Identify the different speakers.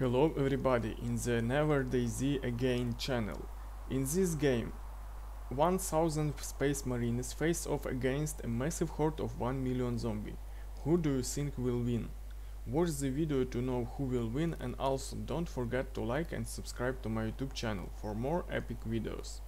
Speaker 1: Hello everybody in the Never DayZ Again channel. In this game, 1000 space marines face off against a massive horde of 1 million zombie. Who do you think will win? Watch the video to know who will win and also don't forget to like and subscribe to my YouTube channel for more epic videos.